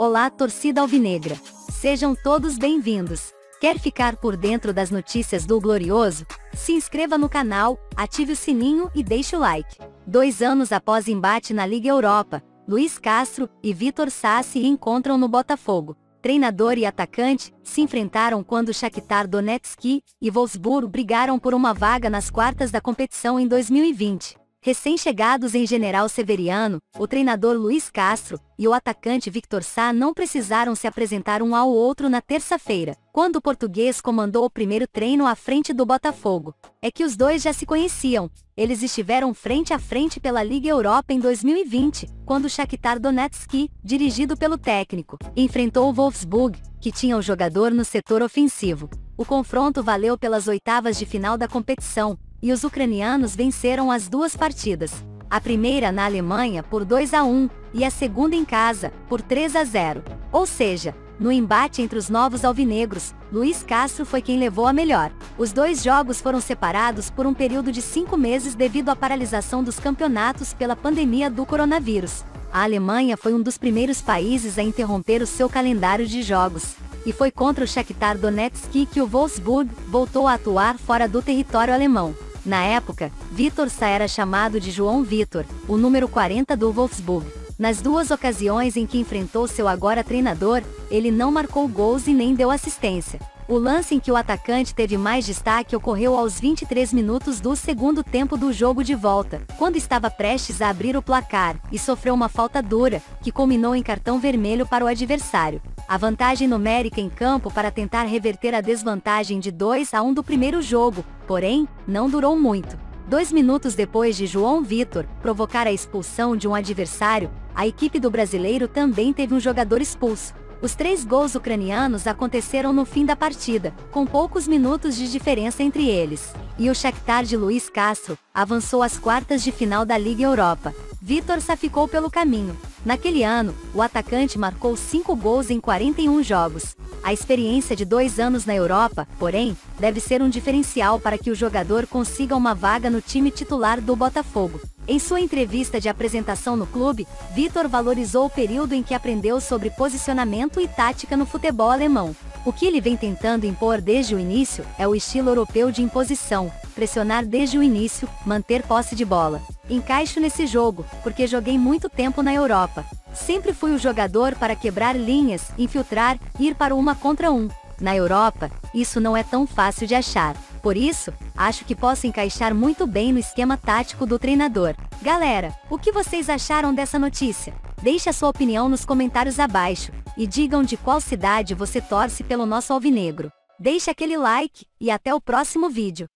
Olá, torcida alvinegra. Sejam todos bem-vindos. Quer ficar por dentro das notícias do Glorioso? Se inscreva no canal, ative o sininho e deixe o like. Dois anos após embate na Liga Europa, Luiz Castro e Vitor Sassi encontram no Botafogo. Treinador e atacante se enfrentaram quando Shakhtar Donetsk e Wolfsburg brigaram por uma vaga nas quartas da competição em 2020. Recém-chegados em General Severiano, o treinador Luiz Castro e o atacante Victor Sá não precisaram se apresentar um ao outro na terça-feira, quando o português comandou o primeiro treino à frente do Botafogo. É que os dois já se conheciam. Eles estiveram frente a frente pela Liga Europa em 2020, quando o Shakhtar Donetsk, dirigido pelo técnico, enfrentou o Wolfsburg, que tinha o jogador no setor ofensivo. O confronto valeu pelas oitavas de final da competição, e os ucranianos venceram as duas partidas. A primeira na Alemanha por 2 a 1 e a segunda em casa por 3 a 0. Ou seja, no embate entre os novos alvinegros, Luiz Castro foi quem levou a melhor. Os dois jogos foram separados por um período de cinco meses devido à paralisação dos campeonatos pela pandemia do coronavírus. A Alemanha foi um dos primeiros países a interromper o seu calendário de jogos. E foi contra o Shakhtar Donetsk que o Wolfsburg voltou a atuar fora do território alemão. Na época, Vitor Sá era chamado de João Vitor, o número 40 do Wolfsburg. Nas duas ocasiões em que enfrentou seu agora treinador, ele não marcou gols e nem deu assistência. O lance em que o atacante teve mais destaque ocorreu aos 23 minutos do segundo tempo do jogo de volta, quando estava prestes a abrir o placar e sofreu uma falta dura, que culminou em cartão vermelho para o adversário a vantagem numérica em campo para tentar reverter a desvantagem de 2 a 1 do primeiro jogo, porém, não durou muito. Dois minutos depois de João Vitor provocar a expulsão de um adversário, a equipe do brasileiro também teve um jogador expulso. Os três gols ucranianos aconteceram no fim da partida, com poucos minutos de diferença entre eles. E o Shakhtar de Luiz Castro avançou às quartas de final da Liga Europa. Vitor Sá ficou pelo caminho, Naquele ano, o atacante marcou 5 gols em 41 jogos. A experiência de dois anos na Europa, porém, deve ser um diferencial para que o jogador consiga uma vaga no time titular do Botafogo. Em sua entrevista de apresentação no clube, Vitor valorizou o período em que aprendeu sobre posicionamento e tática no futebol alemão. O que ele vem tentando impor desde o início é o estilo europeu de imposição, pressionar desde o início, manter posse de bola. Encaixo nesse jogo, porque joguei muito tempo na Europa. Sempre fui o jogador para quebrar linhas, infiltrar, ir para uma contra um. Na Europa, isso não é tão fácil de achar. Por isso, acho que posso encaixar muito bem no esquema tático do treinador. Galera, o que vocês acharam dessa notícia? Deixe a sua opinião nos comentários abaixo e digam de qual cidade você torce pelo nosso alvinegro. Deixe aquele like e até o próximo vídeo.